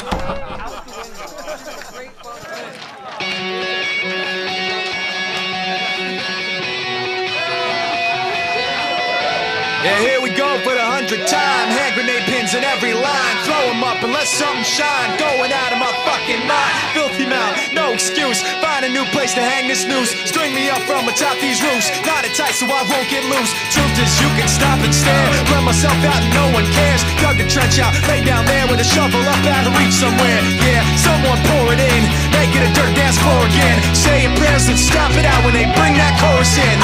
Yeah, here we go for the hundredth time. Hand grenade pins in every line. Throw 'em up and let something shine. Going out of my fucking mind. Filthy mouth, no excuse. Find a new place to hang this noose. String me up from atop these roofs. Knot it tight so I won't get loose. Truth is, you can stop and stare. Run myself out and no one cares. Dug the trench out, lay down shovel up out of reach somewhere. Yeah, someone pour it in. Make it a dirt dance floor again. Saying prayers and stop it out when they bring that chorus in.